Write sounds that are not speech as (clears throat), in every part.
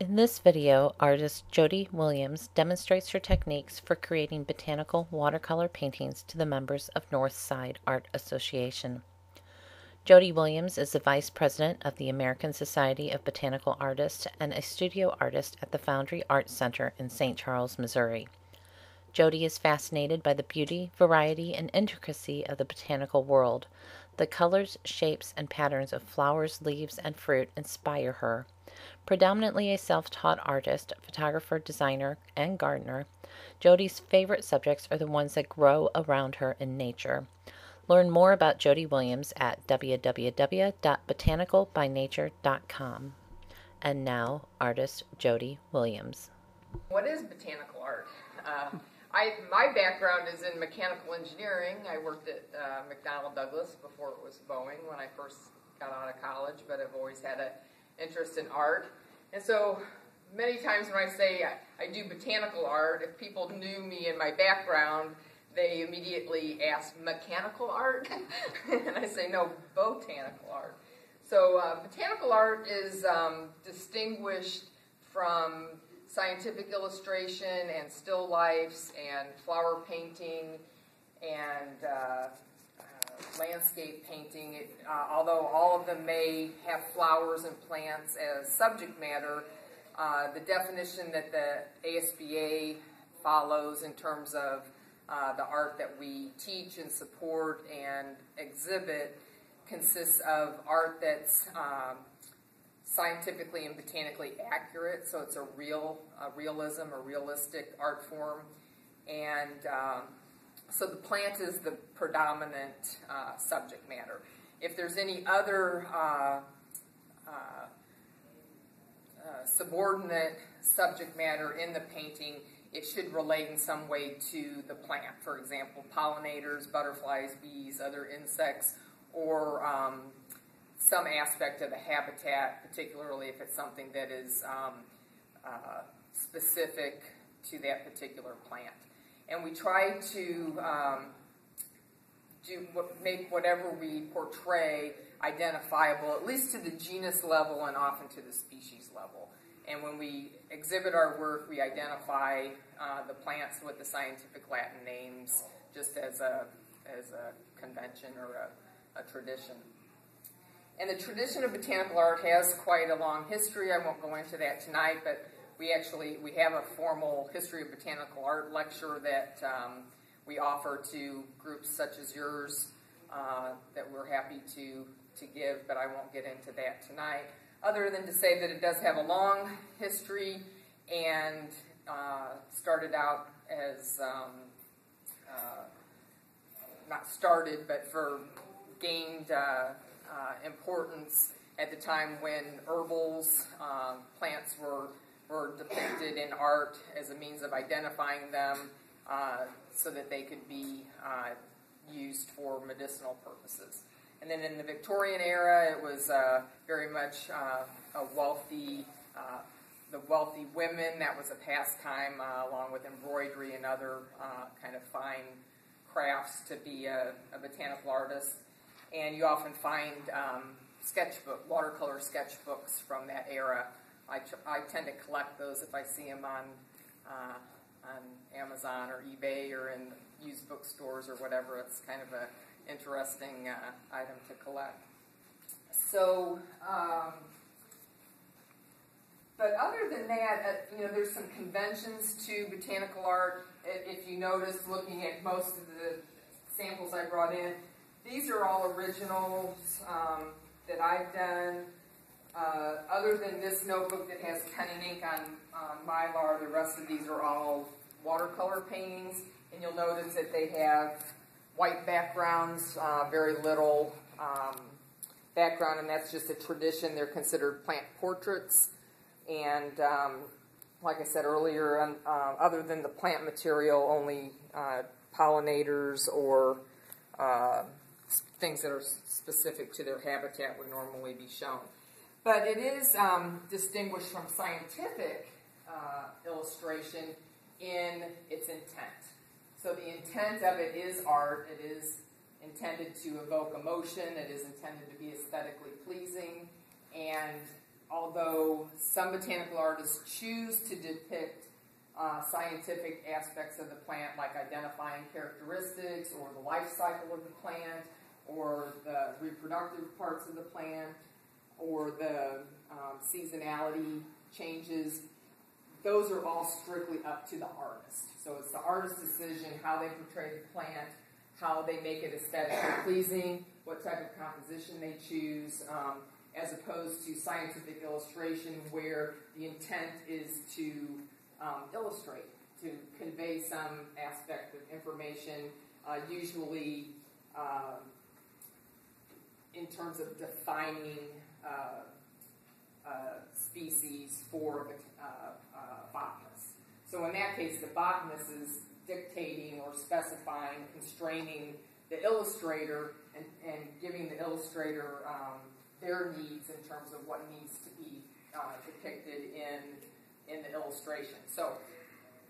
In this video, artist Jody Williams demonstrates her techniques for creating botanical watercolor paintings to the members of Northside Art Association. Jody Williams is the Vice President of the American Society of Botanical Artists and a studio artist at the Foundry Art Center in St. Charles, Missouri. Jody is fascinated by the beauty, variety, and intricacy of the botanical world. The colors, shapes, and patterns of flowers, leaves, and fruit inspire her. Predominantly a self taught artist, photographer, designer, and gardener, Jody's favorite subjects are the ones that grow around her in nature. Learn more about Jody Williams at www.botanicalbynature.com. And now, artist Jody Williams. What is botanical art? Uh, I, my background is in mechanical engineering. I worked at uh, McDonnell Douglas before it was Boeing when I first got out of college, but I've always had an interest in art. And so many times when I say I, I do botanical art, if people knew me and my background, they immediately ask mechanical art. (laughs) and I say, no, botanical art. So uh, botanical art is um, distinguished from scientific illustration and still lifes and flower painting and uh, landscape painting. It, uh, although all of them may have flowers and plants as subject matter, uh, the definition that the ASBA follows in terms of uh, the art that we teach and support and exhibit consists of art that's um, scientifically and botanically accurate, so it's a real a realism, a realistic art form, and um, so the plant is the predominant uh, subject matter. If there's any other uh, uh, uh subordinate subject matter in the painting, it should relate in some way to the plant. For example, pollinators, butterflies, bees, other insects, or um, some aspect of the habitat, particularly if it's something that is um, uh, specific to that particular plant. And we try to um, do make whatever we portray identifiable, at least to the genus level and often to the species level. And when we exhibit our work, we identify uh, the plants with the scientific Latin names just as a, as a convention or a, a tradition. And the tradition of botanical art has quite a long history. I won't go into that tonight, but we actually we have a formal history of botanical art lecture that um, we offer to groups such as yours uh, that we're happy to to give, but I won't get into that tonight. Other than to say that it does have a long history and uh, started out as um, uh, not started, but for gained uh, uh, importance at the time when herbals, uh, plants were, were depicted in art as a means of identifying them uh, so that they could be uh, used for medicinal purposes. And then in the Victorian era, it was uh, very much uh, a wealthy, the wealthy women. That was a pastime, along with embroidery and other kind of fine crafts to be a, a botanical artist and you often find um, sketchbook, watercolor sketchbooks from that era. I, I tend to collect those if I see them on uh, on Amazon or eBay or in used bookstores or whatever. It's kind of an interesting uh, item to collect. So, um, but other than that, uh, you know, there's some conventions to botanical art. If you notice, looking at most of the samples I brought in, these are all originals um, that I've done. Uh, other than this notebook that has pen and ink on mylar, the rest of these are all watercolor paintings. And you'll notice that they have white backgrounds, uh, very little um, background, and that's just a tradition. They're considered plant portraits. And um, like I said earlier, um, uh, other than the plant material, only uh, pollinators or uh, things that are specific to their habitat would normally be shown. But it is um, distinguished from scientific uh, illustration in its intent. So the intent of it is art. It is intended to evoke emotion. It is intended to be aesthetically pleasing. And although some botanical artists choose to depict uh, scientific aspects of the plant, like identifying characteristics or the life cycle of the plant, or the reproductive parts of the plant, or the um, seasonality changes. Those are all strictly up to the artist. So it's the artist's decision how they portray the plant, how they make it aesthetically pleasing, what type of composition they choose, um, as opposed to scientific illustration where the intent is to um, illustrate, to convey some aspect of information, uh, usually um, in terms of defining species for the uh, uh, botanist. So in that case, the botanist is dictating or specifying, constraining the illustrator and, and giving the illustrator um, their needs in terms of what needs to be uh, depicted in, in the illustration. So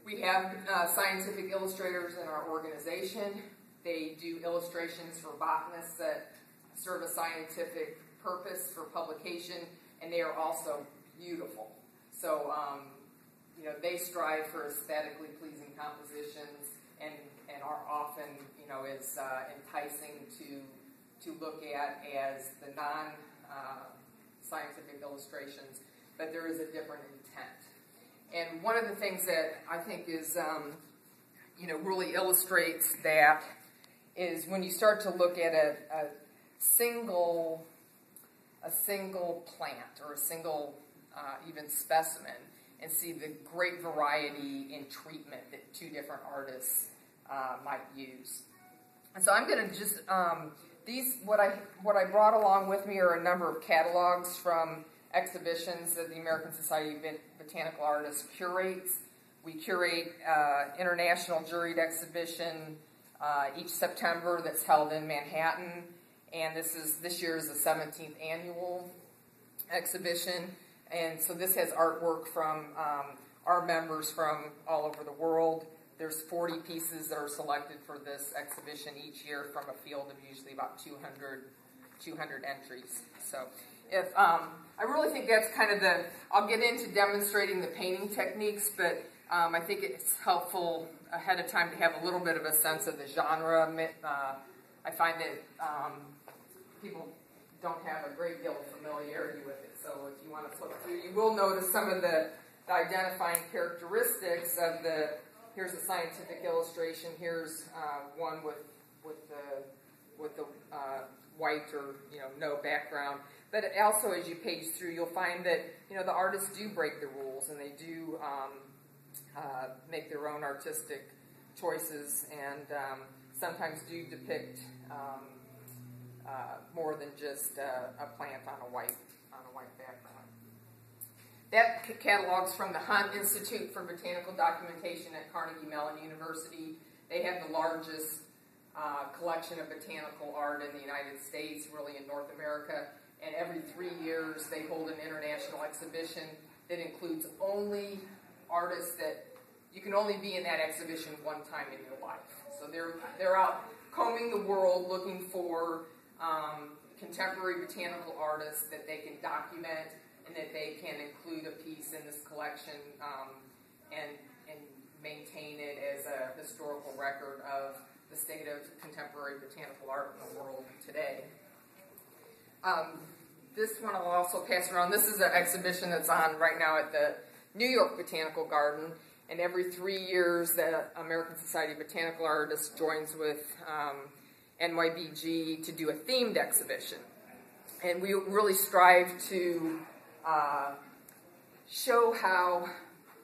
we have uh, scientific illustrators in our organization. They do illustrations for botanists that serve a scientific purpose for publication, and they are also beautiful. So, um, you know, they strive for aesthetically pleasing compositions and, and are often, you know, as uh, enticing to, to look at as the non uh, scientific illustrations, but there is a different intent. And one of the things that I think is, um, you know, really illustrates that is when you start to look at a, a single a single plant or a single uh, even specimen and see the great variety in treatment that two different artists uh, might use. And so I'm going to just um, these what I what I brought along with me are a number of catalogs from exhibitions that the American Society of Botanical Artists curates. We curate uh, international juried exhibition uh, each September that's held in Manhattan and this is this year is the 17th annual exhibition. And so this has artwork from um, our members from all over the world. There's 40 pieces that are selected for this exhibition each year from a field of usually about 200, 200 entries. So if um, I really think that's kind of the, I'll get into demonstrating the painting techniques, but um, I think it's helpful ahead of time to have a little bit of a sense of the genre. Uh, I find that um, people don't have a great deal of familiarity with it. So if you want to flip through, you will notice some of the, the identifying characteristics of the. Here's a scientific illustration. Here's uh, one with with the with the uh, white or you know no background. But also, as you page through, you'll find that you know the artists do break the rules and they do um, uh, make their own artistic choices and um, sometimes do depict um, uh, more than just uh, a plant on a white on a white background. That catalogs from the Hunt Institute for Botanical Documentation at Carnegie Mellon University. They have the largest uh, collection of botanical art in the United States, really in North America. And every three years, they hold an international exhibition that includes only artists that you can only be in that exhibition one time in your life. So they're they're out combing the world looking for um, contemporary botanical artists that they can document and that they can include a piece in this collection um, and, and maintain it as a historical record of the state of contemporary botanical art in the world today. Um, this one I'll also pass around. This is an exhibition that's on right now at the New York Botanical Garden. And every three years, the American Society of Botanical Artists joins with um, NYBG to do a themed exhibition. And we really strive to uh, show how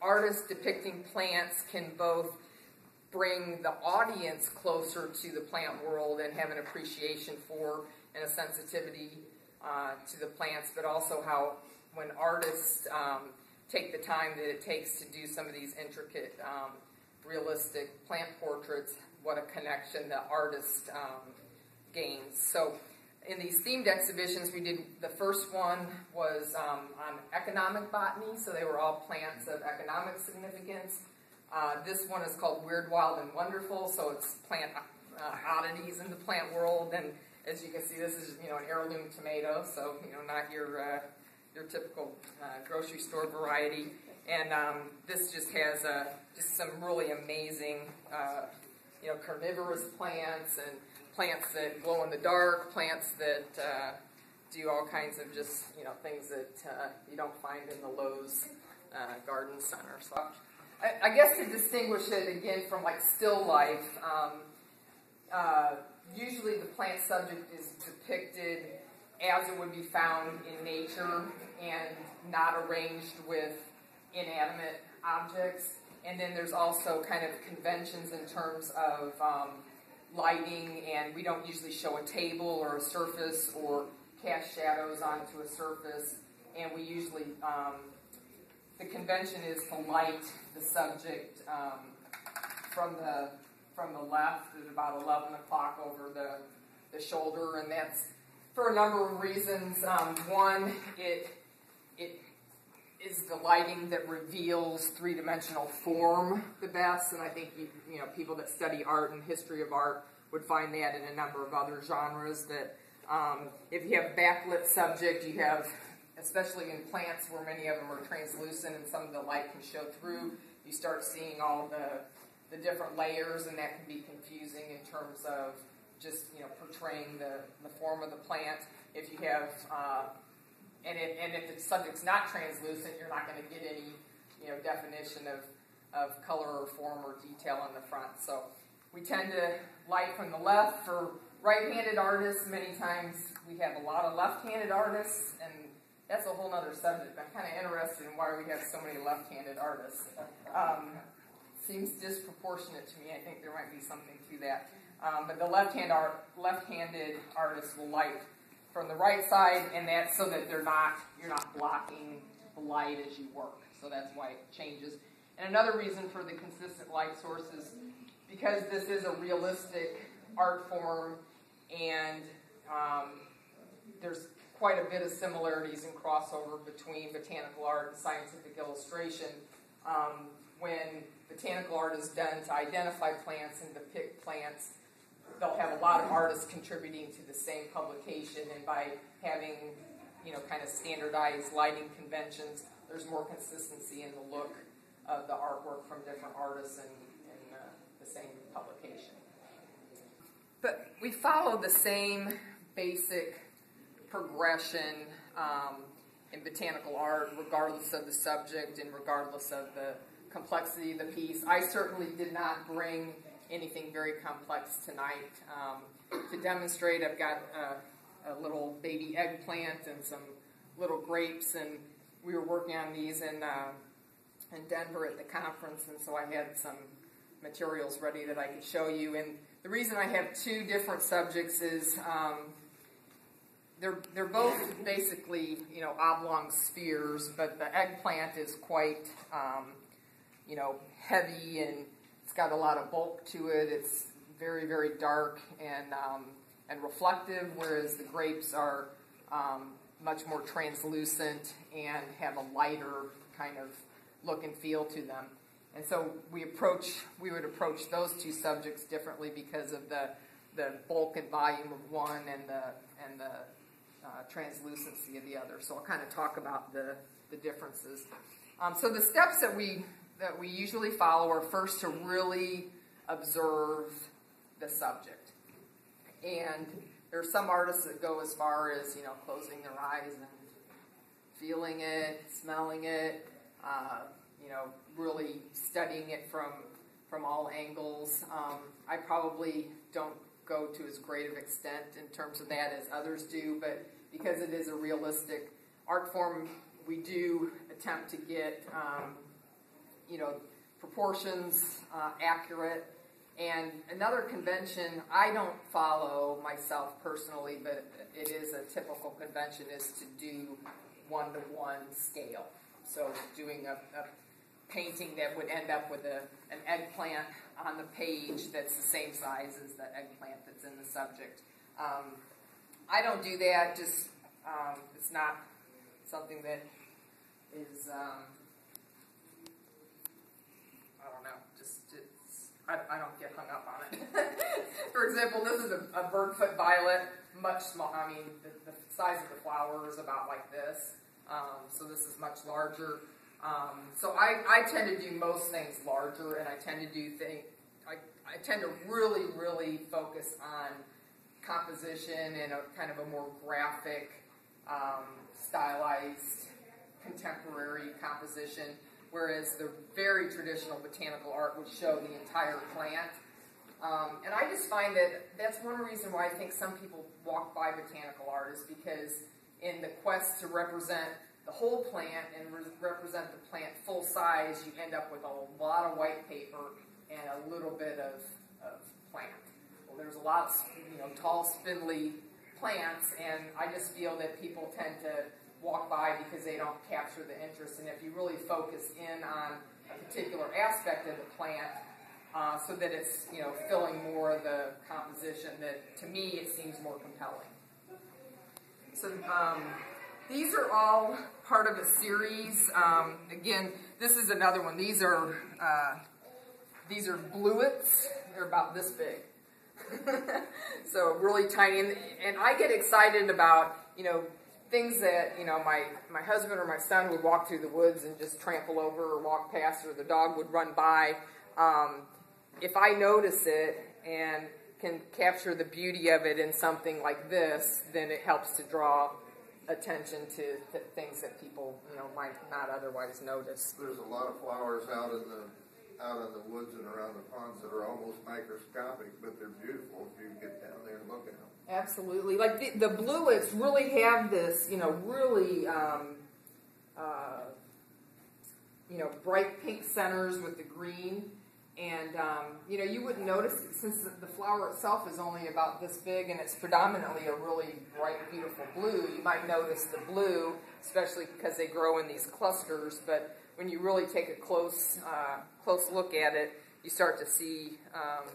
artists depicting plants can both bring the audience closer to the plant world and have an appreciation for and a sensitivity uh, to the plants, but also how when artists um, take the time that it takes to do some of these intricate, um, realistic plant portraits, what a connection the artist um, gains. So in these themed exhibitions, we did the first one was um, on economic botany, so they were all plants of economic significance. Uh, this one is called Weird, Wild, and Wonderful, so it's plant uh, oddities in the plant world. And as you can see, this is you know an heirloom tomato, so you know not your uh, your typical uh, grocery store variety. And um, this just has uh, just some really amazing, uh, you know, carnivorous plants and plants that glow in the dark, plants that uh, do all kinds of just, you know, things that uh, you don't find in the Lowe's uh, garden center. So I, I, guess to distinguish it again from like still life, um, uh, usually the plant subject is depicted as it would be found in nature and not arranged with inanimate objects. And then there's also kind of conventions in terms of um, lighting, and we don't usually show a table or a surface or cast shadows onto a surface. And we usually, um, the convention is to light the subject um, from the from the left at about 11 o'clock over the, the shoulder, and that's for a number of reasons. Um, one, it it is the lighting that reveals three-dimensional form the best, and I think you, you know people that study art and history of art would find that in a number of other genres. That um, if you have backlit subject, you have, especially in plants where many of them are translucent and some of the light can show through, you start seeing all the the different layers, and that can be confusing in terms of just you know portraying the, the form of the plant. If you have uh, and if, and if the subject's not translucent, you're not going to get any you know definition of, of color or form or detail on the front. So we tend to light from the left for right-handed artists. Many times we have a lot of left-handed artists, and that's a whole other subject. I'm kind of interested in why we have so many left-handed artists. Um, seems disproportionate to me. I think there might be something to that. Um, but the left-hand art, left-handed artists will light from the right side, and that's so that they're not you're not blocking the light as you work. So that's why it changes. And another reason for the consistent light source is because this is a realistic art form, and um, there's quite a bit of similarities and crossover between botanical art and scientific illustration. Um, when botanical art is done to identify plants and depict plants, they'll have a lot of artists contributing to the same publication, and by having you know kind of standardized lighting conventions, there's more consistency in the look of the artwork from different artists in, in uh, the same publication. But we follow the same basic progression um, in botanical art, regardless of the subject and regardless of the complexity of the piece. I certainly did not bring anything very complex tonight. Um, to demonstrate, I've got a, a, little baby eggplant and some little grapes, and we were working on these in, uh, in Denver at the conference, and so I had some materials ready that I could show you. And the reason I have two different subjects is um, they're, they're both basically, you know, oblong spheres, but the eggplant is quite, um, you know, heavy and got a lot of bulk to it. It's very, very dark and um, and reflective, whereas the grapes are um, much more translucent and have a lighter kind of look and feel to them. And so we approach we would approach those two subjects differently because of the the bulk and volume of one and the and the uh, translucency of the other. So I'll kind of talk about the the differences. Um, so the steps that we that we usually follow are first to really observe the subject. And there are some artists that go as far as, you know, closing their eyes and feeling it, smelling it, uh, you know, really studying it from from all angles. Um, I probably don't go to as great of extent in terms of that as others do, but because it is a realistic art form, we do attempt to get um, you know, proportions uh, accurate. And another convention I don't follow myself personally, but it is a typical convention, is to do one to one scale. So doing a, a, painting that would end up with a, an eggplant on the page that's the same size as the eggplant that's in the subject. Um, I don't do that. Just um, it's not something that is um, I, I don't get hung up on it. (laughs) For example, this is a, a foot violet, much small. I mean, the, the, size of the flower is about like this. Um, so this is much larger. Um, so I, I tend to do most things larger, and I tend to do things. I, I tend to really, really focus on composition and a kind of a more graphic, um, stylized, contemporary composition, whereas the very traditional botanical art would show the entire plant. Um, and I just find that that's one reason why I think some people walk by botanical art is because in the quest to represent the whole plant and re- represent the plant full size, you end up with a lot of white paper and a little bit of, of plant. Well, there's a lot of you know tall, spindly plants, and I just feel that people tend to walk by because they don't capture the interest. And if you really focus in on a particular aspect of the plant, uh, so that it's you know filling more of the composition, that to me it seems more compelling. So um, these are all part of a series. Um, again, this is another one. These are uh, these are bluets. They're about this big. (laughs) so really tiny, and, and I get excited about you know things that you know my my husband or my son would walk through the woods and just trample over or walk past, or the dog would run by. Um, if I notice it and can capture the beauty of it in something like this, then it helps to draw attention to, to things that people you know might not otherwise notice. There's a lot of flowers out in the out in the woods and around the ponds that are almost microscopic, but they're beautiful if you get down there and look at them. Absolutely, like the, the bluets really have this, you know, really, um, uh, you know, bright pink centers with the green, and um, you know, you wouldn't notice it since the, flower itself is only about this big, and it's predominantly a really bright, beautiful blue. You might notice the blue, especially because they grow in these clusters, but when you really take a close uh, close look at it, you start to see um,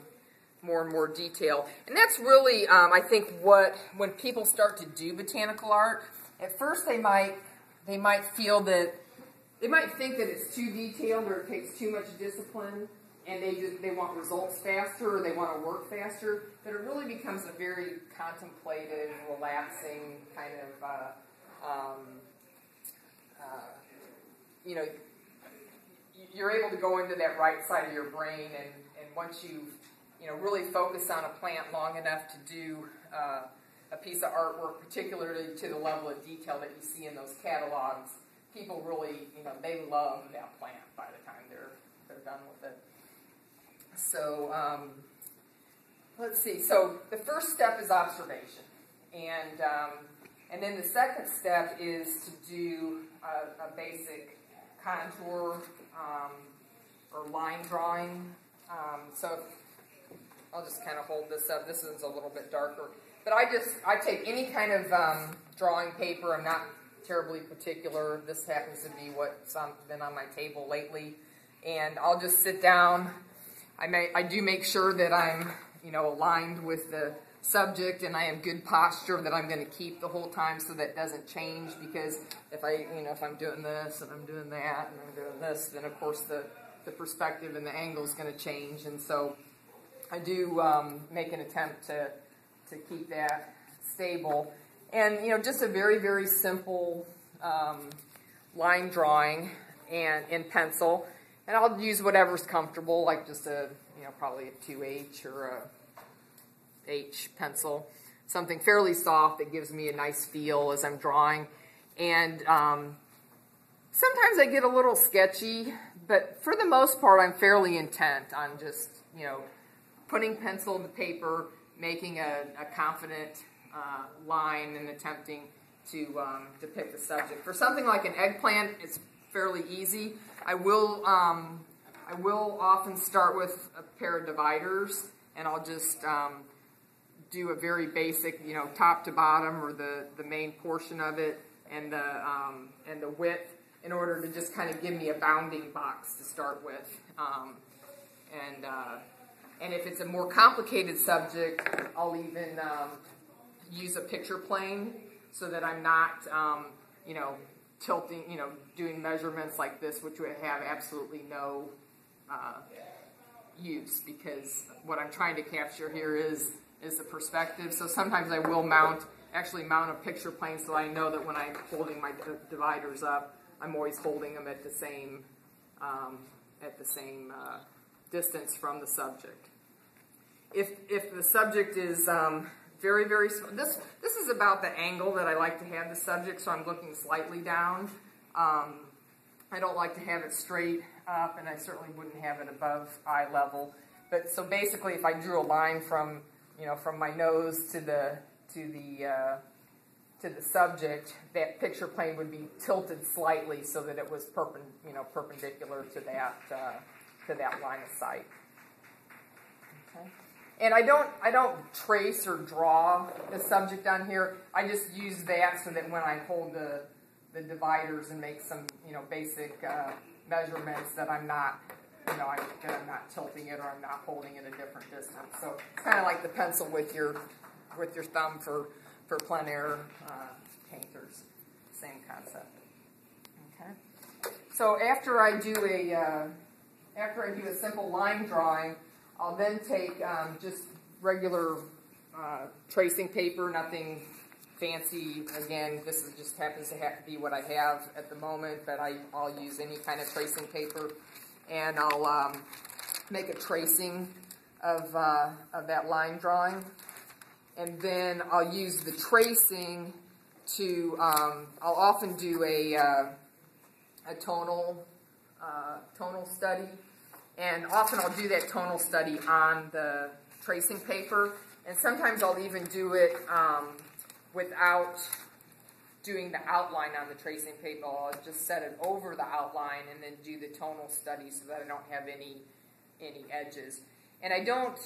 more and more detail. And that's really, um, I think, what when people start to do botanical art, at first they might they might feel that they might think that it's too detailed or it takes too much discipline, and they just they want results faster or they want to work faster. But it really becomes a very contemplative, relaxing kind of. Uh, um, uh, you know, you're able to go into that right side of your brain, and, and once you, you know, really focus on a plant long enough to do uh, a piece of artwork, particularly to the level of detail that you see in those catalogs, people really, you know, they love that plant by the time they're they're done with it. So um, let's see. So the first step is observation, and um, and then the second step is to do a, a basic contour um, or line drawing. Um, so I'll just kind of hold this up. This is a little bit darker. But I just, I take any kind of um, drawing paper. I'm not terribly particular. This happens to be what's been on my table lately. And I'll just sit down. I, may, I do make sure that I'm, you know, aligned with the subject and I have good posture that I'm going to keep the whole time so that doesn't change because if I, you know, if I'm doing this and I'm doing that and I'm doing this, then of course the, the perspective and the angle is going to change. And so I do um, make an attempt to, to keep that stable. And, you know, just a very, very simple um, line drawing and in pencil. And I'll use whatever's comfortable, like just a, you know, probably a 2H or a H pencil, something fairly soft that gives me a nice feel as I'm drawing. And um, sometimes I get a little sketchy, but for the most part, I'm fairly intent on just, you know, putting pencil to paper, making a, a confident uh, line and attempting to um, depict the subject. For something like an eggplant, it's fairly easy. I will, um, I will often start with a pair of dividers, and I'll just um, do a very basic, you know, top to bottom or the, the main portion of it and the, um, and the width in order to just kind of give me a bounding box to start with. Um, and, uh, and if it's a more complicated subject, I'll even um, use a picture plane so that I'm not, um, you know, tilting, you know, doing measurements like this, which would have absolutely no uh, use because what I'm trying to capture here is is the perspective. So sometimes I will mount actually mount a picture plane so I know that when I'm holding my d- dividers up, I'm always holding them at the same um, at the same uh, distance from the subject. If if the subject is um, very very sm- this this is about the angle that I like to have the subject, so I'm looking slightly down. Um, I don't like to have it straight up, and I certainly wouldn't have it above eye level. But so basically, if I drew a line from you know from my nose to the to the uh, to the subject, that picture plane would be tilted slightly so that it was perpend, you know perpendicular to that uh, to that line of sight. Okay. And I don't I don't trace or draw the subject on here. I just use that so that when I hold the the dividers and make some you know basic uh, measurements that I'm not you know I, that I'm not tilting it or I'm not holding it a different distance. So it's kind of like the pencil with your with your thumb for for plein air uh, painters. Same concept. Okay. So after I do a uh, after I do a simple line drawing, I'll then take um, just regular uh, tracing paper, nothing fancy. Again, this is just happens to have to be what I have at the moment, but I, I'll use any kind of tracing paper, and I'll um, make a tracing of uh, of that line drawing, and then I'll use the tracing to. Um, I'll often do a uh, a tonal uh, tonal study, and often I'll do that tonal study on the tracing paper, and sometimes I'll even do it um, without doing the outline on the tracing paper. I'll just set it over the outline and then do the tonal study so that I don't have any any edges. And I don't.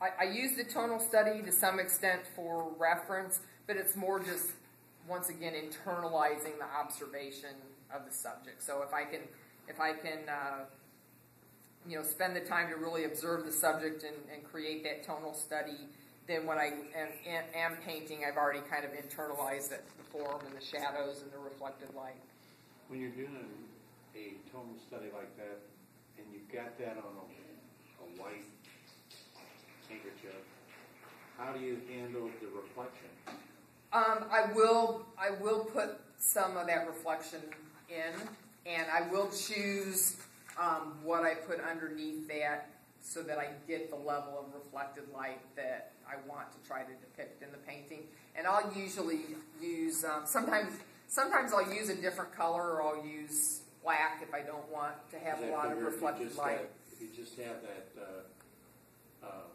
I, I use the tonal study to some extent for reference, but it's more just once again internalizing the observation of the subject. So if I can, if I can, uh, you know, spend the time to really observe the subject and, and create that tonal study, then when I am, am, am painting, I've already kind of internalized it, the form and the shadows and the reflected light. When you're doing a tonal study like that, and you've got that on a, a white handkerchief, how do you handle the reflection? Um, I will I will put some of that reflection in, and I will choose um, what I put underneath that so that I get the level of reflected light that I want to try to depict in the painting. And I'll usually use um, sometimes sometimes I'll use a different color or I'll use black if I don't want to have a lot of better if you reflected just light. have- If you just have that, uh, um,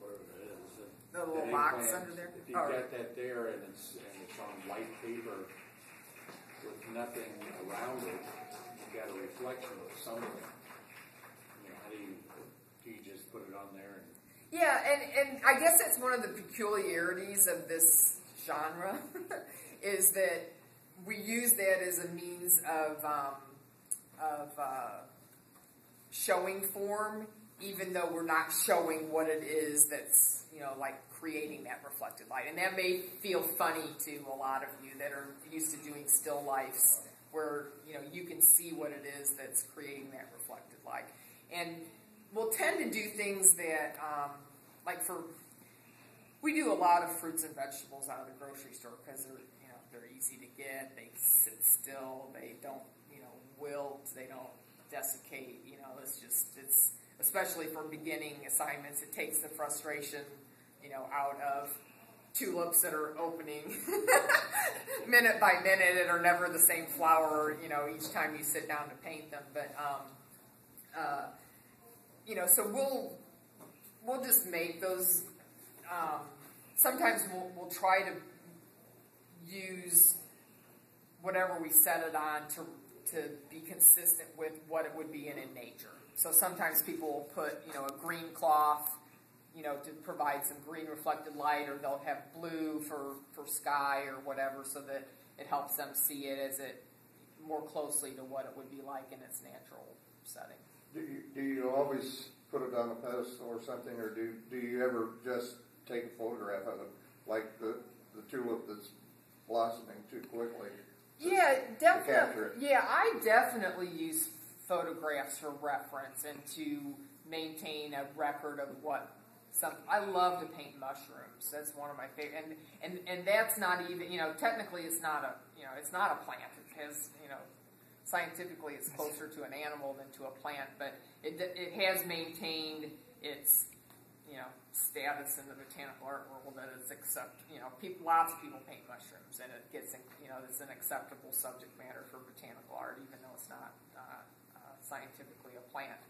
whatever it is. The little box implant, under there? If you've Oh. got that there and it's, and it's on white paper with nothing around it, got a reflection of something. You know, how do you, do you just put it on there and? Yeah, and, and I guess that's one of the peculiarities of this genre (laughs) is that we use that as a means of um, of uh, showing form, even though we're not showing what it is that's you know like creating that reflected light, and that may feel funny to a lot of you that are used to doing still lifes, where you know you can see what it is that's creating that reflected light, and we'll tend to do things that um, like for we do a lot of fruits and vegetables out of the grocery store because they're you know they're easy to get. They sit still. They don't you know wilt. They don't desiccate. You know it's just it's especially for beginning assignments. It takes the frustration you know out of tulips that are opening (laughs) minute by minute and are never the same flower. You know each time you sit down to paint them, but um, uh, you know so we'll we'll just make those um, sometimes we'll, we'll try to use whatever we set it on to, to be consistent with what it would be in in nature. So sometimes people will put, you know, a green cloth, you know, to provide some green reflected light, or they'll have blue for, for sky or whatever, so that it helps them see it as it more closely to what it would be like in its natural setting. Do you, do you always put it on a pedestal or something, or do, do you ever just take a photograph of it, like the, the tulip that's blossoming too quickly? Yeah, definitely. Yeah, I definitely use photographs for reference and to maintain a record of what some. I love to paint mushrooms. That's one of my favorite, and and and that's not even you know technically it's not a you know it's not a plant. It has you know scientifically it's closer to an animal than to a plant, but it it has maintained its you know status in the botanical art world that it's accept you know people, lots of people paint mushrooms and it gets you know it's an acceptable subject matter for botanical art even though it's not uh, uh, scientifically a plant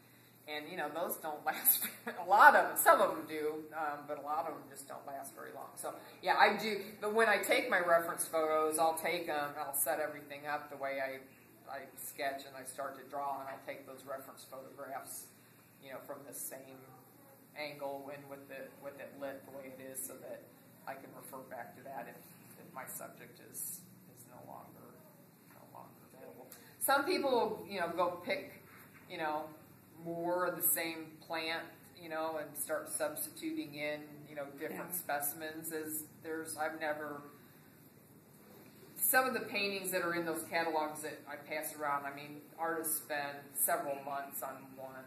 and you know those don't (laughs) last a lot of them some of them do um, but a lot of them just don't last very long so yeah I do but when I take my reference photos I'll take them I'll set everything up the way I I sketch and I start to draw and I'll take those reference photographs you know from the same angle and with it with it lit the way it is, so that I can refer back to that if, if my subject is is no longer no longer available. Some people, you know, go pick, you know, more of the same plant, you know, and start substituting in, you know, different yeah. specimens. As there's, I've never. Some of the paintings that are in those catalogs that I pass around, I mean, artists spend several months on one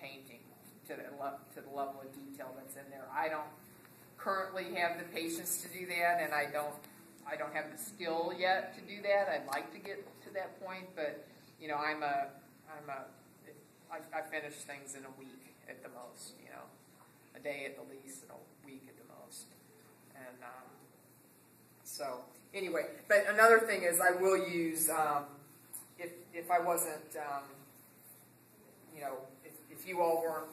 painting to the, to the level of detail that's in there. I don't currently have the patience to do that, and I don't I don't have the skill yet to do that. I'd like to get to that point, but you know, I'm a I'm a I, I finish things in a week at the most. You know, a day at the least, and a week at the most, and um, so anyway. But another thing is, I will use um, if if I wasn't um, you know if, if you all weren't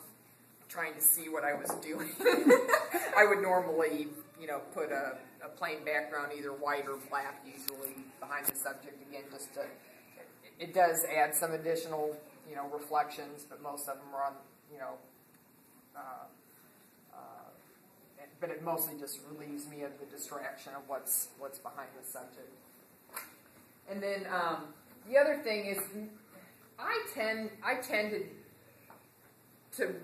trying to see what I was doing. (laughs) I would normally, you know, put a, a, plain background, either white or black, usually behind the subject. Again, just to, it does add some additional, you know, reflections, but most of them are on, you know, uh, uh, but it mostly just relieves me of the distraction of what's what's behind the subject. And then um, the other thing is, I tend I tend to to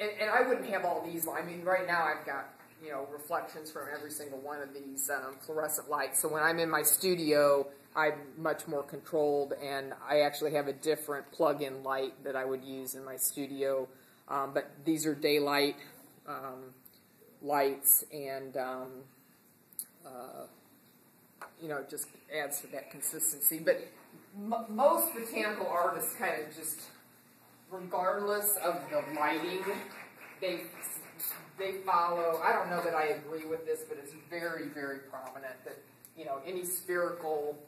and, and I wouldn't have all these. I mean, right now I've got you know reflections from every single one of these um, fluorescent lights. So when I'm in my studio, I'm much more controlled, and I actually have a different plug-in light that I would use in my studio. Um, but these are daylight um, lights, and um, uh, you know, it just adds to that consistency. But most botanical artists kind of just regardless of the lighting, they they follow. I don't know that I agree with this, but it's very very prominent that you know any spherical.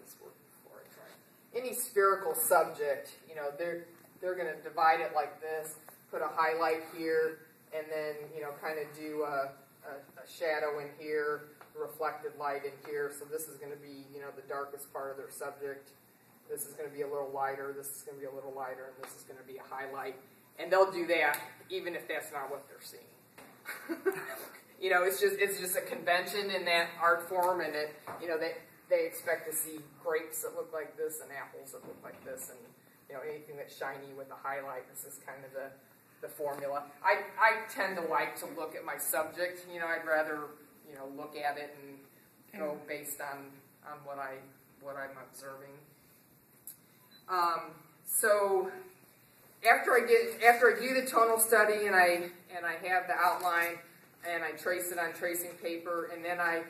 this before I try. Any spherical subject, you know, they're they're going to divide it like this, put a highlight here, and then you know, kind of do a, a, a shadow in here, reflected light in here. So this is going to be you know the darkest part of their subject this is going to be a little lighter, this is going to be a little lighter, and this is going to be a highlight. And they'll do that even if that's not what they're seeing. (laughs) you know, it's just it's just a convention in that art form, and it you know they they expect to see grapes that look like this and apples that look like this, and you know anything that's shiny with a highlight. This is kind of the the formula. I I tend to like to look at my subject. You know, I'd rather you know look at it and go based on on what I what I'm observing. Um, so after I get after I do the tonal study and I and I have the outline and I trace it on tracing paper and then I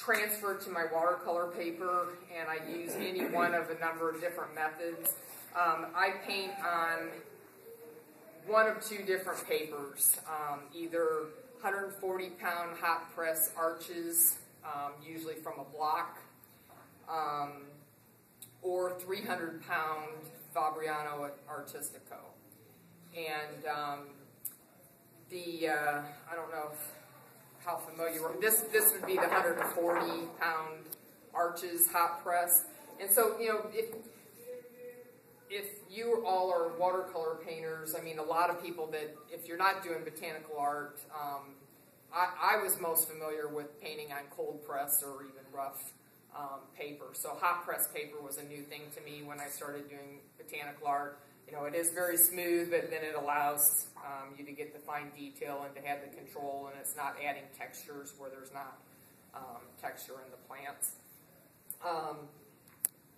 transfer to my watercolor paper and I use any one of a number of different methods. Um, I paint on one of two different papers, um, either 140 pound hot press arches, um, usually from a block, um, or 300 pound Fabriano Artistico. And um, the, uh, I don't know if, how familiar, this, this would be the 140 pound arches hot press. And so, you know, if, if you all are watercolor painters, I mean, a lot of people that, if you're not doing botanical art, um, I, I was most familiar with painting on cold press or even rough um, paper. So hot press paper was a new thing to me when I started doing botanical art. You know, it is very smooth, but then it allows um, you to get the fine detail and to have the control, and it's not adding textures where there's not um, texture in the plants. Um,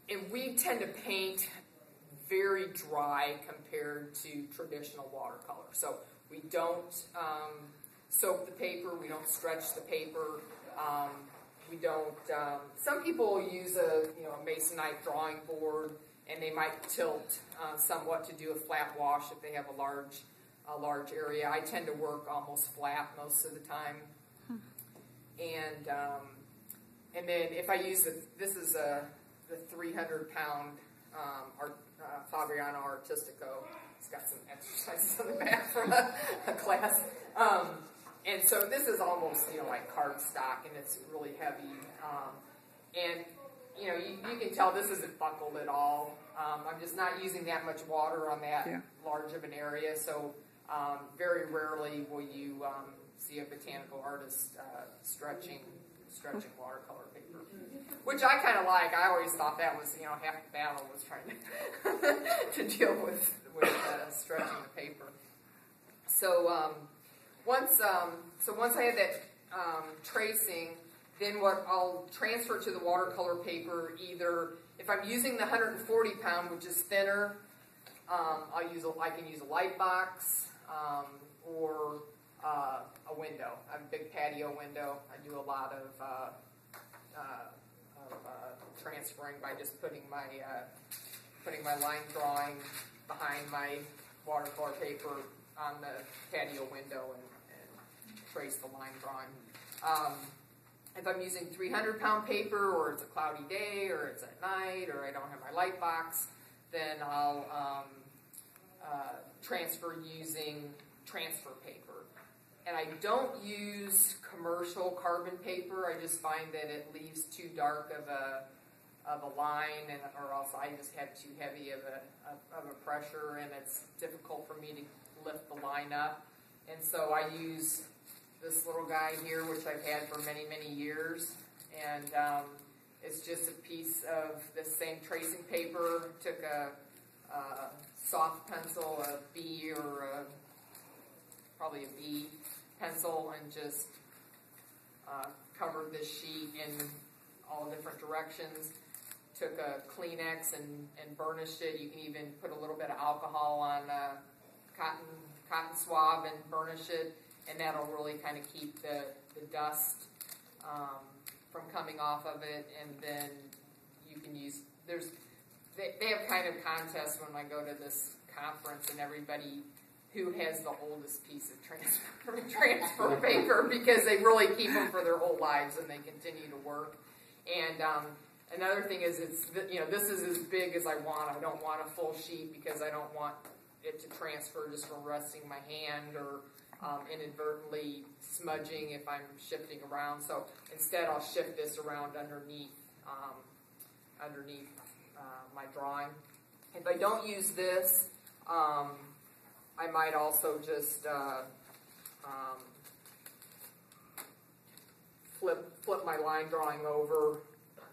and we tend to paint very dry compared to traditional watercolor. So We don't um, soak the paper. We don't stretch the paper. Um, we don't. Um, some people use a you know a masonite drawing board, and they might tilt uh, somewhat to do a flat wash if they have a large a large area. I tend to work almost flat most of the time, and um, and then if I use the this is a the 300 pound um, art, uh, Fabriano Artistico. It's got some exercises on the back from a, a class. Um, and so this is almost, you know, like cardstock and it's really heavy. Um, and, you know, you, you, can tell this isn't buckled at all. Um, I'm just not using that much water on that yeah. large of an area. So um, very rarely will you um, see a botanical artist uh, stretching, stretching watercolor paper which I kind of like. I always thought that was, you know, half the battle was trying to, (laughs) to deal with, with uh, stretching the paper. So um, once, um, so once I had that um, tracing, then what I'll transfer to the watercolor paper either if I'm using the 140 pound, which is thinner, um, I'll use a, I can use a light box um, or uh, a window. I have a big patio window. I do a lot of uh, uh, uh, transferring by just putting my uh, putting my line drawing behind my watercolor paper on the patio window and, and trace the line drawing. Um, if I'm using 300 pound paper or it's a cloudy day or it's at night or I don't have my light box, then I'll um, uh, transfer using transfer paper. And I don't use commercial carbon paper. I just find that it leaves too dark of a of a line, and or else I just have too heavy of a of, of a pressure, and it's difficult for me to lift the line up. And so I use this little guy here, which I've had for many many years, and um, it's just a piece of the same tracing paper. Took a, a soft pencil, a B or a, probably a B pencil, and just uh, covered this sheet in all different directions. Took a Kleenex and, and burnished it. You can even put a little bit of alcohol on a cotton cotton swab and burnish it, and that'll really kind of keep the, the dust um, from coming off of it. And then you can use there's they, they have kind of contests when I go to this conference, and everybody who has the oldest piece of transfer, (laughs) transfer paper because they really keep them for their whole lives and they continue to work. And um, another thing is, it's you know this is as big as I want. I don't want a full sheet because I don't want it to transfer just from resting my hand or um, inadvertently smudging if I'm shifting around. So instead, I'll shift this around underneath um, underneath uh, my drawing. If I don't use this, um, I might also just uh, um, flip flip my line drawing over,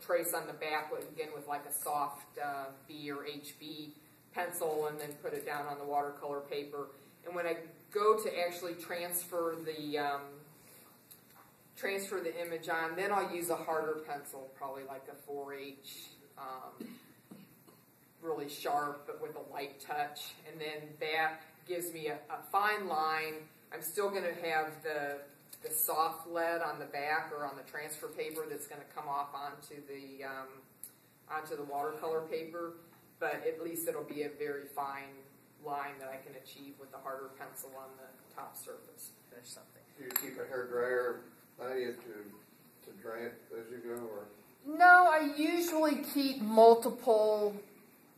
trace on the back again with like a soft uh, B or HB pencil, and then put it down on the watercolor paper. And when I go to actually transfer the um, transfer the image on, then I'll use a harder pencil, probably like a 4H. Um, really sharp but with a light touch and then that gives me a, a fine line. I'm still going to have the the soft lead on the back or on the transfer paper that's going to come off onto the um, onto the watercolor paper, but at least it'll be a very fine line that I can achieve with the harder pencil on the top surface. Finish something. Do you keep a hair dryer by you to to dry it as you go, or? No, I usually keep multiple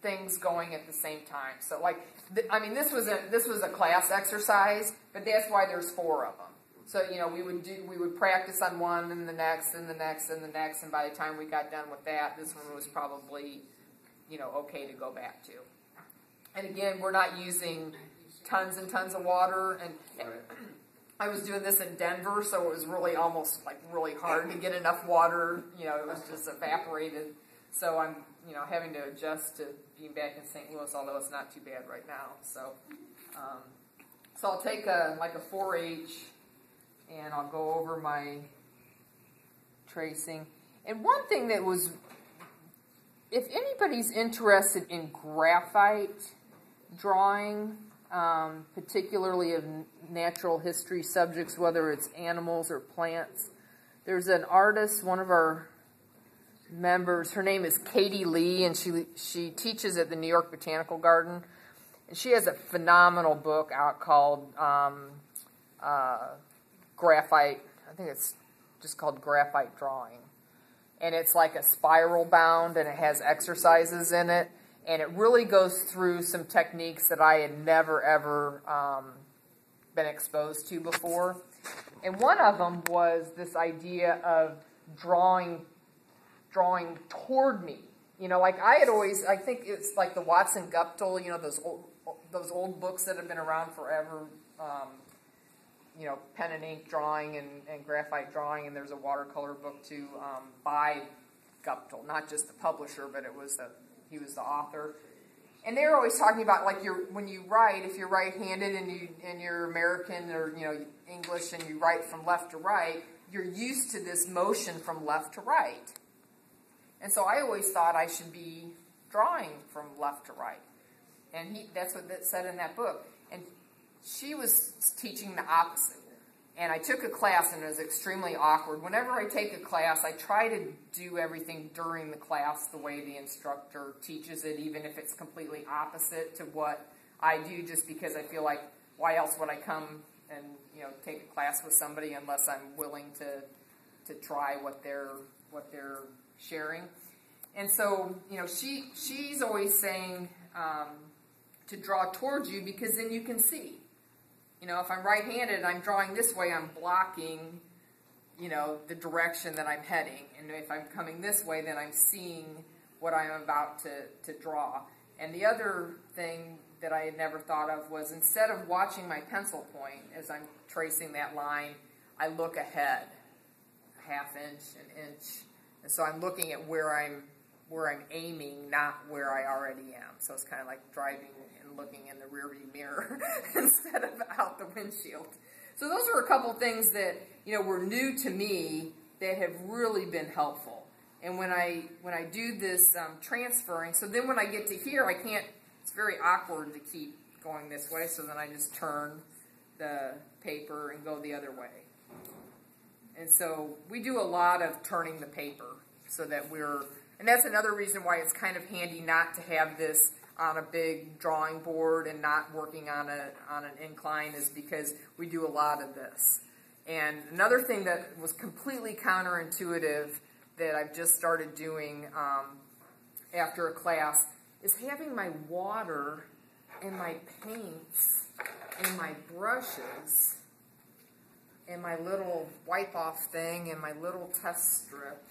things going at the same time. So like, th- I mean, this was a this was a class exercise, but that's why there's four of them. So you know, we would do we would practice on one, and the next, and the next, and the next, and by the time we got done with that, this one was probably, you know, okay to go back to. And again, we're not using tons and tons of water, and right. I was doing this in Denver, so it was really almost like really hard to get enough water. You know, it was just evaporated. So I'm, you know, having to adjust to being back in St. Louis, although it's not too bad right now. So, um, so I'll take a like a 4H, and I'll go over my tracing. And one thing that was, if anybody's interested in graphite drawing, um, particularly of natural history subjects, whether it's animals or plants. There's an artist, one of our members. Her name is Katie Lee, and she she teaches at the New York Botanical Garden. And she has a phenomenal book out called um, uh, Graphite. I think it's just called Graphite Drawing, and it's like a spiral bound, and it has exercises in it, and it really goes through some techniques that I had never ever um, been exposed to before. And one of them was this idea of drawing drawing toward me. You know, like I had always, I think it's like the Watson Guptill, you know, those old, those old books that have been around forever. Um, you know, pen and ink drawing and, and graphite drawing, and there's a watercolor book too um, by Guptill, not just the publisher, but it was the he was the author. And they're always talking about like you're when you write, if you're right-handed and you and you're American or you know English and you write from left to right, you're used to this motion from left to right. And so I always thought I should be drawing from left to right. And he, that's what that said in that book. And she was teaching the opposite. And I took a class and it was extremely awkward. Whenever I take a class, I try to do everything during the class the way the instructor teaches it, even if it's completely opposite to what I do, just because I feel like why else would I come and you know take a class with somebody unless I'm willing to to try what they're what they're sharing. And so, you know, she she's always saying um, to draw towards you because then you can see. You know, if I'm right-handed and I'm drawing this way, I'm blocking, you know, the direction that I'm heading. And if I'm coming this way, then I'm seeing what I'm about to, to draw. And the other thing that I had never thought of was instead of watching my pencil point as I'm tracing that line, I look ahead, a half inch, an inch, and so I'm looking at where I'm where I'm aiming, not where I already am. So it's kind of like driving looking in the rearview mirror (laughs) instead of out the windshield. So those are a couple things that you know were new to me that have really been helpful. And when I when I do this um, transferring, so then when I get to here, I can't. It's very awkward to keep going this way. So then I just turn the paper and go the other way. And so we do a lot of turning the paper so that we're, and that's another reason why it's kind of handy not to have this on a big drawing board and not working on a on an incline is because we do a lot of this. And another thing that was completely counterintuitive that I've just started doing um, after a class is having my water and my paints and my brushes and my little wipe off thing and my little test strip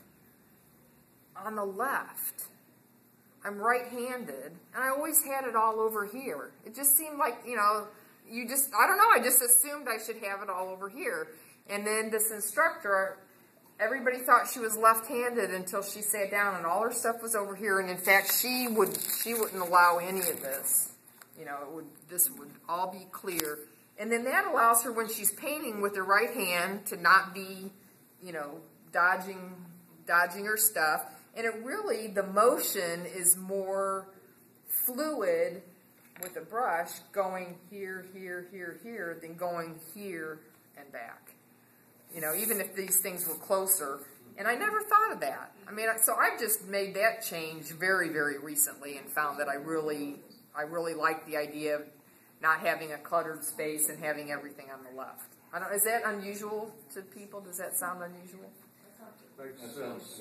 on the left. I'm right handed, and I always had it all over here. It just seemed like, you know, you just, I don't know, I just assumed I should have it all over here. And then this instructor, everybody thought she was left-handed until she sat down and all her stuff was over here. And in fact, she would, she wouldn't allow any of this. You know, it would, this would all be clear. And then that allows her when she's painting with her right hand to not be, you know, dodging, dodging her stuff. And it really, the motion is more fluid with a brush going here, here, here, here than going here and back. You know, even if these things were closer. And I never thought of that. I mean, so I've just made that change very, very recently and found that I really, I really like the idea of not having a cluttered space and having everything on the left. I don't, is that unusual to people? Does that sound unusual? Makes sense.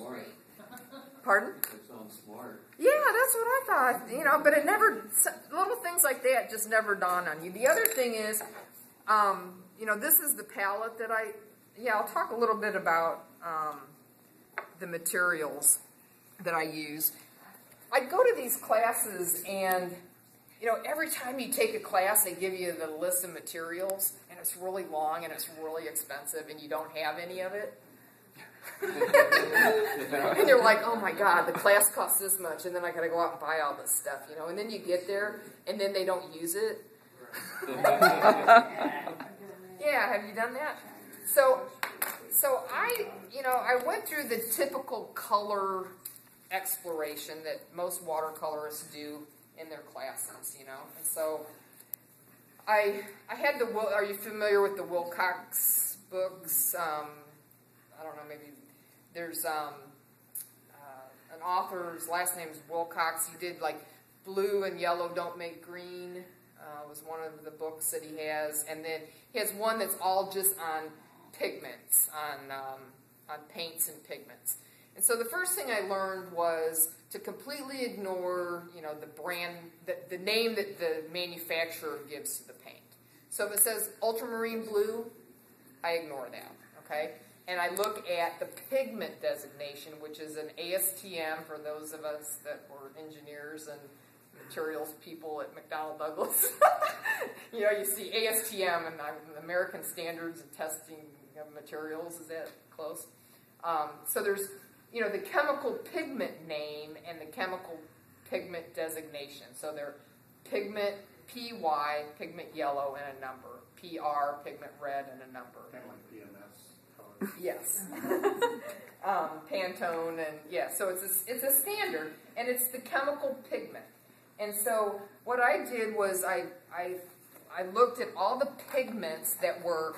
Pardon? That sounds smart. Yeah, that's what I thought. You know, but it never little things like that just never dawn on you. The other thing is, um, you know, this is the palette that I. Yeah, I'll talk a little bit about um, the materials that I use. I go to these classes and. You know, every time you take a class, they give you the list of materials, and it's really long and it's really expensive, and you don't have any of it. And they're like, oh my god, the class costs this much, and then I gotta go out and buy all this stuff, you know. And then you get there, and then they don't use it. yeah, have you done that? So, so I, you know, I went through the typical color exploration that most watercolorists do in their classes, you know. And so, I I had the. Are you familiar with the Wilcox books? Um, I don't know. Maybe there's um, uh, an author's last name is Wilcox. He did like blue and yellow don't make green. Uh, was one of the books that he has, and then he has one that's all just on pigments, on um, on paints and pigments. And so the first thing I learned was to completely ignore, you know, the brand, the, the name that the manufacturer gives to the paint. So if it says ultramarine blue, I ignore that, okay? And I look at the pigment designation, which is an ASTM for those of us that were engineers and materials people at McDonnell Douglas. (laughs) you know, you see ASTM and American Standards of Testing of Materials. Is that close? Um, so there's, you know, the chemical pigment name and the chemical pigment designation. So they're pigment PY, pigment yellow, and a number. PR, pigment red, and a number. Kind of like PMS color. Yes. (laughs) um, Pantone and yeah, so it's a, it's a standard and it's the chemical pigment. And so what I did was I I I looked at all the pigments that were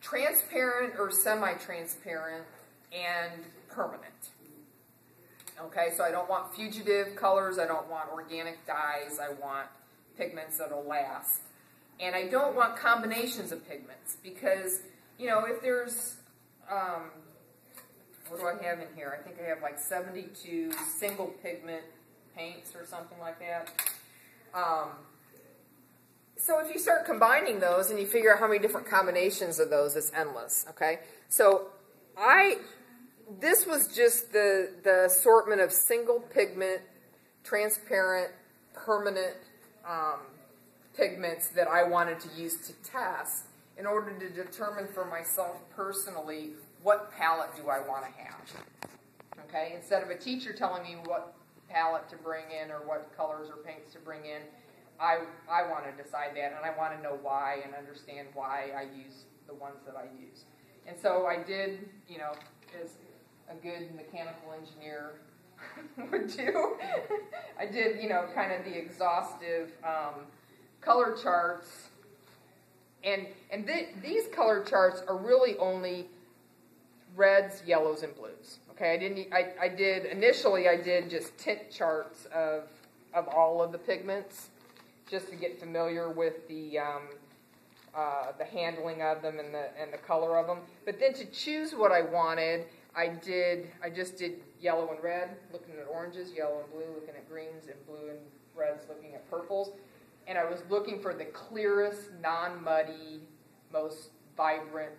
transparent or semi-transparent and permanent. Okay, so I don't want fugitive colors, I don't want organic dyes, I want pigments that'll last. And I don't want combinations of pigments because, you know, if there's, um, what do I have in here? I think I have like 72 single pigment paints or something like that. Um, so if you start combining those and you figure out how many different combinations of those, it's endless. Okay, so I this was just the the assortment of single pigment, transparent, permanent um, pigments that I wanted to use to test in order to determine for myself personally what palette do I want to have. Okay, instead of a teacher telling me what palette to bring in or what colors or paints to bring in, I, I want to decide that and I want to know why and understand why I use the ones that I use. And so I did, you know, as a good mechanical engineer (laughs) would do, (laughs) I did, you know, kind of the exhaustive um, color charts. And, and th- these color charts are really only reds, yellows, and blues. Okay, I didn't. I, I did initially. I did just tint charts of of all of the pigments, just to get familiar with the um, uh, the handling of them and the and the color of them. But then to choose what I wanted, I did. I just did yellow and red, looking at oranges, yellow and blue, looking at greens, and blue and reds, looking at purples. And I was looking for the clearest, non-muddy, most vibrant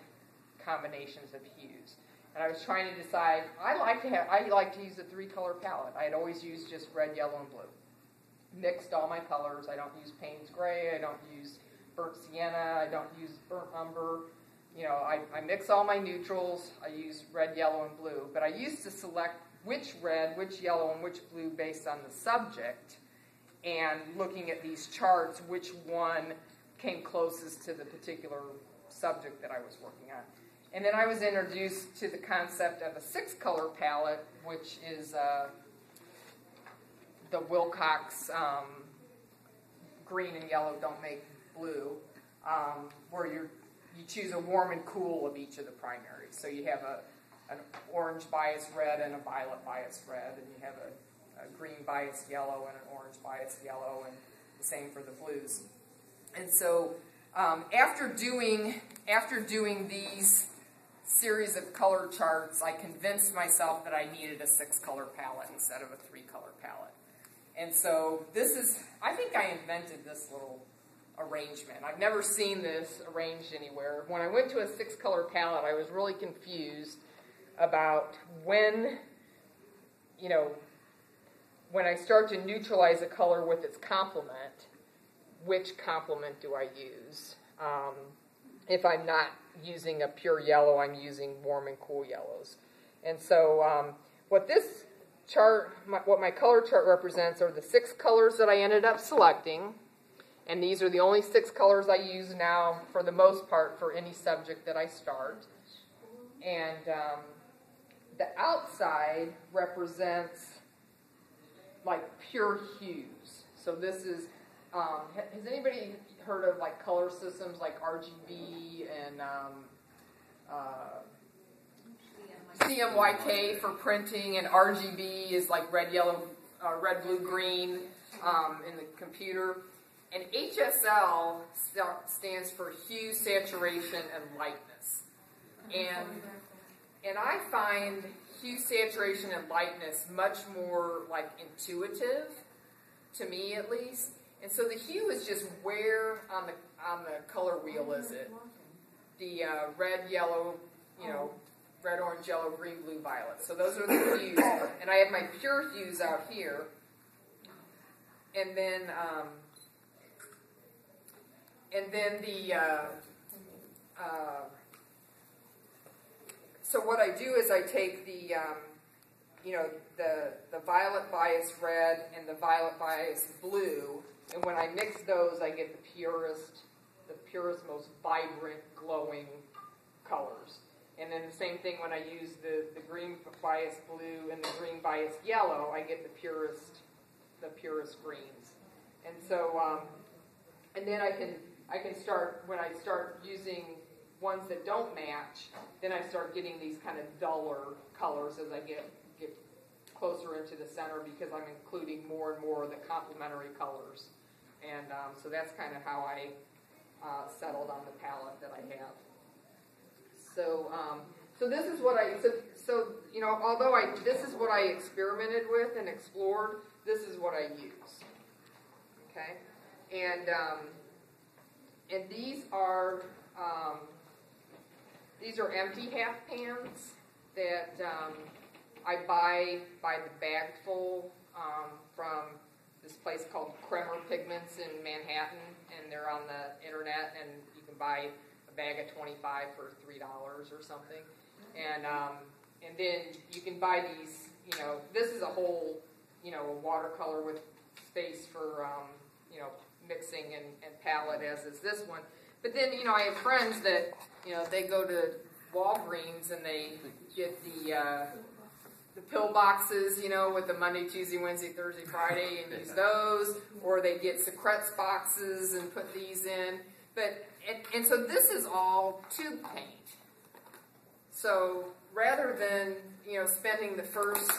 combinations of hues. And I was trying to decide. I like to have. I like to use a three-color palette. I had always used just red, yellow, and blue. Mixed all my colors. I don't use Payne's gray. I don't use burnt sienna. I don't use burnt umber. You know, I, I mix all my neutrals. I use red, yellow, and blue. But I used to select which red, which yellow, and which blue based on the subject. And looking at these charts, which one came closest to the particular subject that I was working on. And then I was introduced to the concept of a six color palette, which is uh, the Wilcox um, green and yellow don't make blue, um, where you you choose a warm and cool of each of the primaries. So you have a an orange bias red and a violet bias red, and you have a, a green bias yellow and an orange bias yellow, and the same for the blues. And so um, after doing after doing these series of color charts, I convinced myself that I needed a six color palette instead of a three color palette. And so this is, I think I invented this little arrangement. I've never seen this arranged anywhere. When I went to a six color palette, I was really confused about when, you know, when I start to neutralize a color with its complement, which complement do I use? Um, if I'm not using a pure yellow, I'm using warm and cool yellows. And so, um, what this chart, my, what my color chart represents, are the six colors that I ended up selecting. And these are the only six colors I use now, for the most part, for any subject that I start. And um, the outside represents like pure hues. So this is um, has anybody heard of like color systems like RGB and um, uh, CMYK for printing, and RGB is like red, yellow, uh, red, blue, green um, in the computer. And HSL sta- stands for hue, saturation, and lightness. And and I find hue, saturation, and lightness much more like intuitive to me, at least. And so the hue is just where on the on the color wheel is it? The uh, red, yellow, you know, red, orange, yellow, green, blue, violet. So those are the hues. And I have my pure hues out here. And then, um, and then the, uh, uh, so what I do is I take the, um, you know, the, the violet bias red and the violet bias blue, and when I mix those, I get the purest, the purest, most vibrant, glowing colors. And then the same thing when I use the, the green bias blue and the green bias yellow, I get the purest, the purest greens. And so, um, and then I can, I can start, when I start using ones that don't match, then I start getting these kind of duller colors as I get, get closer into the center because I'm including more and more of the complementary colors. And um, so that's kind of how I uh, settled on the palette that I have. So, um, so this is what I so so you know although I this is what I experimented with and explored. This is what I use. Okay, and um, and these are um, these are empty half pans that um, I buy by the bagful um, from this place called Kremer Pigments in Manhattan, and they're on the internet, and you can buy a bag of 25 for $3 or something. And, um, and then you can buy these, you know, this is a whole, you know, watercolor with space for, um, you know, mixing and, and palette, as is this one. But then, you know, I have friends that, you know, they go to Walgreens and they get the, uh, the pill boxes, you know, with the Monday, Tuesday, Wednesday, Thursday, Friday, and use (laughs) those, or they get Sucrets boxes and put these in. But and, and so this is all tube paint. So rather than you know spending the first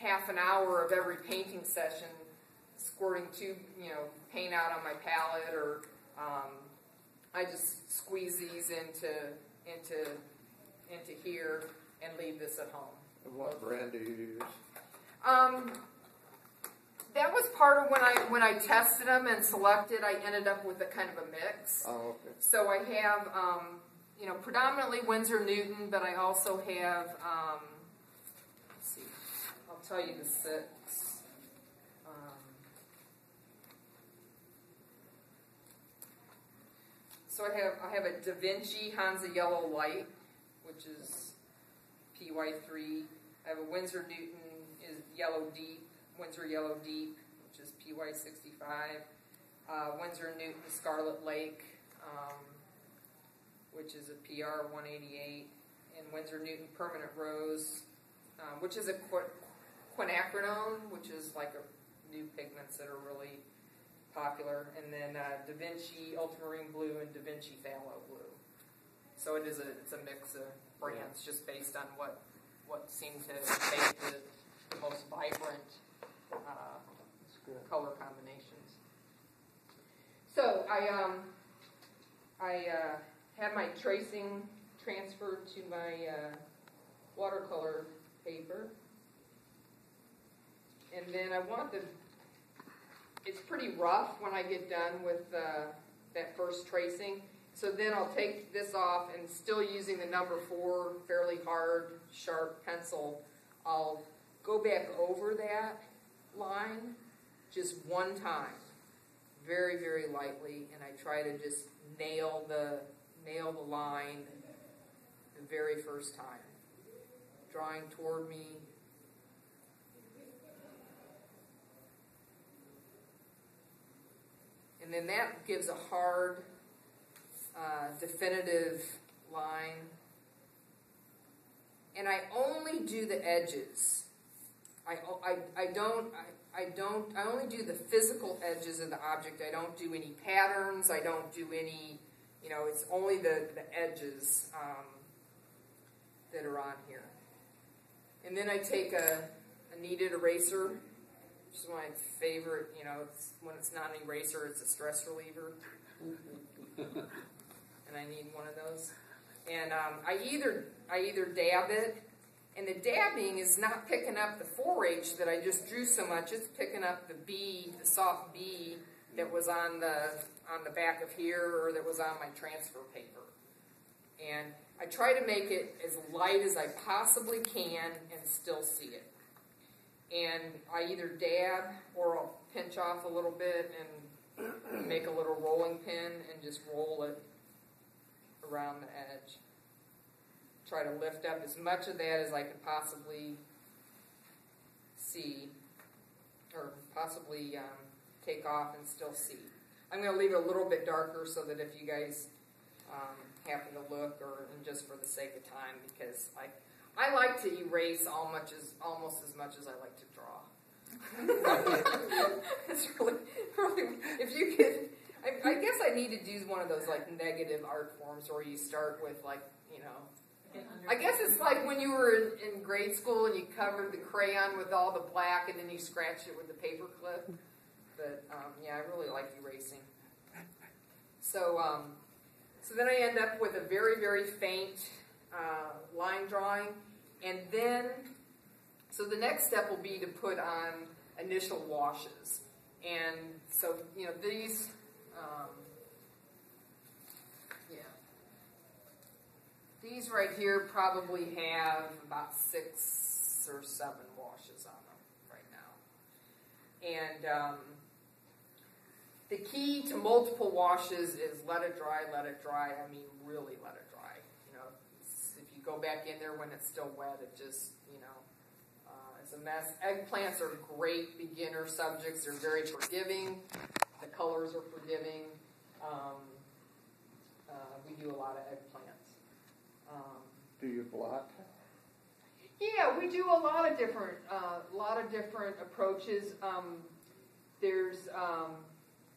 half an hour of every painting session squirting tube, you know, paint out on my palette, or um, I just squeeze these into into into here and leave this at home. And what brand do you use? Um, that was part of when I when I tested them and selected. I ended up with a kind of a mix. Oh, okay. So I have, um, you know, predominantly Winsor Newton, but I also have. Um, let's see, I'll tell you the. Um, so I have I have a Da Vinci Hansa Yellow Light, which is PY3. I have a Winsor Newton is Yellow Deep, Winsor Yellow Deep, which is PY65. Uh, Winsor Newton Scarlet Lake, um, which is a PR 188, and Winsor Newton Permanent Rose, um, which is a qu- quinacridone, which is like a new pigments that are really popular, and then uh, Da Vinci Ultramarine Blue and Da Vinci Phthalo Blue. So it is a it's a mix of brands just based on what what seemed to make the, the most vibrant uh, color combinations. So I um I uh, have my tracing transferred to my uh, watercolor paper, and then I want the. It's pretty rough when I get done with uh, that first tracing. So then I'll take this off and still using the number four fairly hard, sharp pencil, I'll go back over that line just one time, very, very lightly, and I try to just nail the nail the line the very first time. Drawing toward me. And then that gives a hard, uh, definitive line. And I only do the edges. I, I, I don't, I don't, I only do the physical edges of the object. I don't do any patterns. I don't do any, you know, it's only the, the edges um, that are on here. And then I take a, a kneaded eraser, which is my favorite, you know, it's, when it's not an eraser, it's a stress reliever. (laughs) and I need one of those. And um, I either I either dab it, and the dabbing is not picking up the 4H that I just drew so much. It's picking up the B, the soft B that was on the on the back of here or that was on my transfer paper. And I try to make it as light as I possibly can and still see it. And I either dab or I'll pinch off a little bit and (clears throat) make a little rolling pin and just roll it around the edge. Try to lift up as much of that as I could possibly see, or possibly um, take off and still see. I'm going to leave it a little bit darker so that if you guys um, happen to look, or just for the sake of time, because I I like to erase all much as almost as much as I like to draw. (laughs) it's really, really, if you could, I, I guess I need to do one of those like negative art forms where you start with like, you know, I guess it's like when you were in, in grade school and you covered the crayon with all the black and then you scratched it with the paper clip. But um, yeah, I really like erasing. So, um, so then I end up with a very, very faint uh, line drawing. And then, so the next step will be to put on initial washes. And so, you know, these, um, yeah, these right here probably have about six or seven washes on them right now. And um, the key to multiple washes is let it dry, let it dry. I mean, really let it dry. You know, if you go back in there when it's still wet, it just, you know, uh, it's a mess. Eggplants are great beginner subjects. They're very forgiving. The colors are forgiving. Um, uh, we do a lot of eggplants. Um, Do you blot? yeah, we do a lot of different, uh, lot of different approaches. Um, there's, um,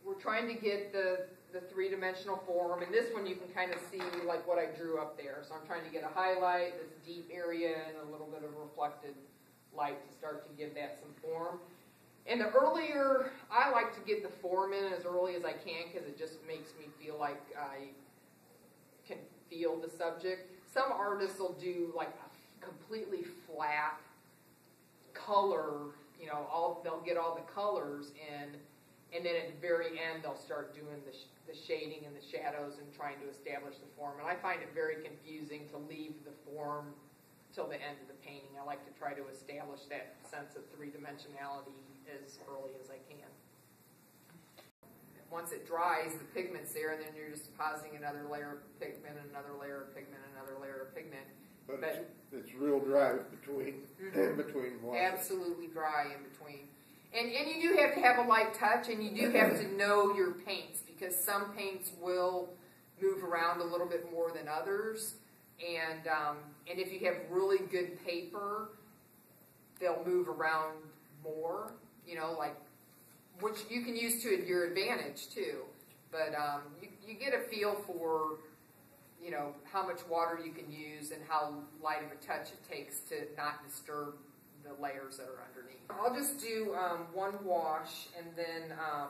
we're trying to get the, the three-dimensional form, and this one you can kind of see like what I drew up there. So I'm trying to get a highlight, this deep area, and a little bit of reflected light to start to give that some form. And the earlier, I like to get the form in as early as I can because it just makes me feel like I can feel the subject. Some artists will do like a completely flat color, you know, all they'll get all the colors in, and then at the very end they'll start doing the, the shading and the shadows and trying to establish the form. And I find it very confusing to leave the form till the end of the painting. I like to try to establish that sense of three dimensionality as early as I can. Once it dries, the pigment's there, and then you're just depositing another layer of pigment, another layer of pigment, another layer of pigment. But But- it's, it's real dry between, in mm-hmm. (clears throat) between washes. absolutely dry in between. And, and you do have to have a light touch, and you do have to know your paints because some paints will move around a little bit more than others. And um, and if you have really good paper, they'll move around more. You know, like which you can use to your advantage too. But um, you, you get a feel for you know how much water you can use and how light of a touch it takes to not disturb the layers that are underneath. I'll just do um, one wash and then um,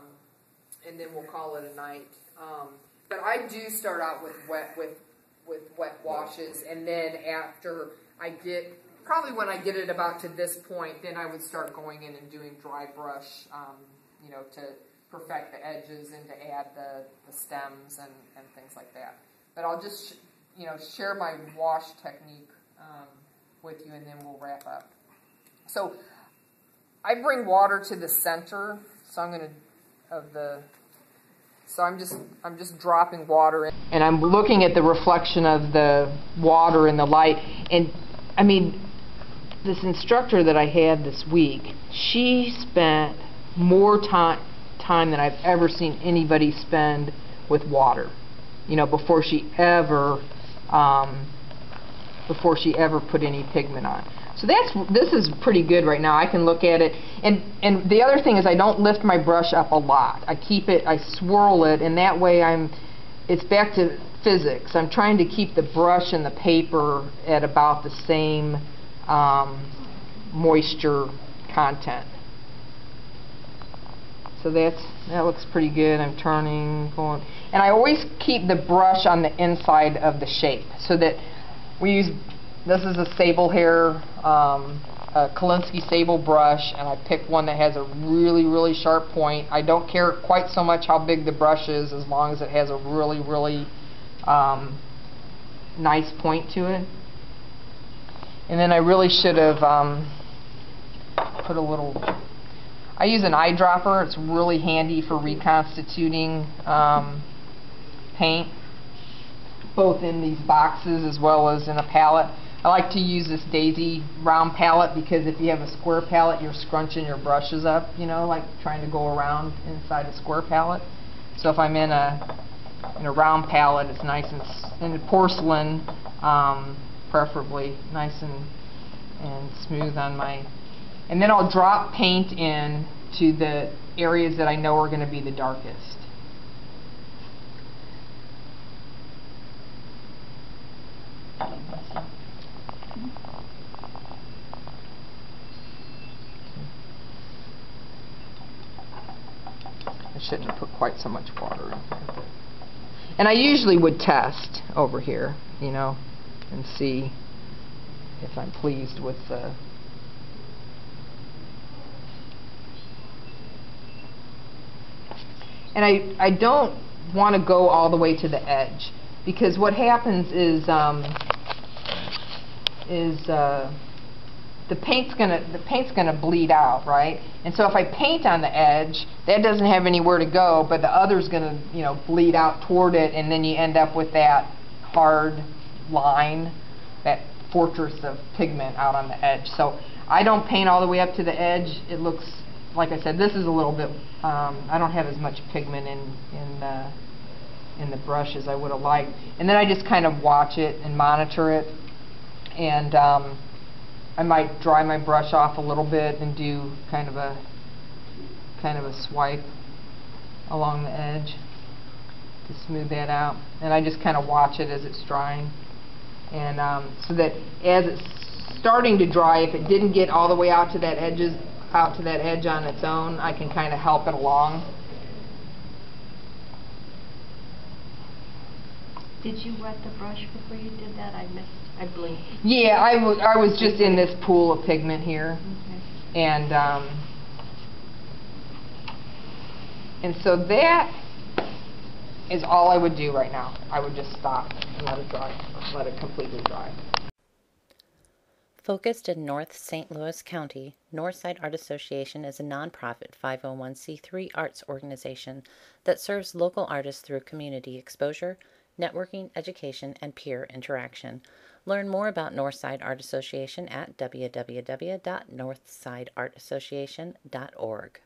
and then we'll call it a night. Um, but I do start out with wet with with wet washes, and then after I get probably when I get it about to this point, then I would start going in and doing dry brush, um, you know, to perfect the edges and to add the, the stems and, and things like that. But I'll just, you know, share my wash technique um, with you, and then we'll wrap up. So I bring water to the center, so I'm going to of the so I'm just I'm just dropping water in. And I'm looking at the reflection of the water and the light. And I mean, this instructor that I had this week, she spent more time time than I've ever seen anybody spend with water. You know, before she ever um, before she ever put any pigment on. So that's this is pretty good right now. I can look at it, and and the other thing is I don't lift my brush up a lot. I keep it, I swirl it, and that way I'm. It's back to physics. I'm trying to keep the brush and the paper at about the same um, moisture content. So that's that looks pretty good. I'm turning, going, and I always keep the brush on the inside of the shape so that we use. This is a sable hair, um, a Kolinsky sable brush, and I picked one that has a really, really sharp point. I don't care quite so much how big the brush is, as long as it has a really, really um, nice point to it. And then I really should have um, put a little I use an eyedropper. It's really handy for reconstituting um, paint, both in these boxes as well as in a palette. I like to use this daisy round palette because if you have a square palette, you're scrunching your brushes up, you know, like trying to go around inside a square palette. So if I'm in a in a round palette, it's nice and in porcelain, um, preferably nice and and smooth on my and then I'll drop paint in to the areas that I know are going to be the darkest. I shouldn't have put quite so much water in here. And I usually would test over here, you know, and see if I'm pleased with the and I, I don't want to go all the way to the edge because what happens is um, is uh, the paint's gonna the paint's gonna bleed out, right? And so if I paint on the edge, that doesn't have anywhere to go, but the other's gonna you know bleed out toward it, and then you end up with that hard line, that fortress of pigment out on the edge. So I don't paint all the way up to the edge. It looks like I said, this is a little bit, um, I don't have as much pigment in, in, uh, in the brush as I would have liked. And then I just kind of watch it and monitor it. And um, I might dry my brush off a little bit and do kind of a kind of a swipe along the edge to smooth that out. And I just kind of watch it as it's drying. And um, so that as it's starting to dry, if it didn't get all the way out to that edges, out to that edge on its own, I can kind of help it along. Did you wet the brush before you did that? I missed, I blinked. Yeah, I, I was just in this pool of pigment here. Okay. And, um, and so that is all I would do right now. I would just stop and let it dry, let it completely dry. Focused in North St. Louis County, Northside Art Association is a nonprofit 501c3 arts organization that serves local artists through community exposure, networking, education, and peer interaction. Learn more about Northside Art Association at www.northsideartassociation.org.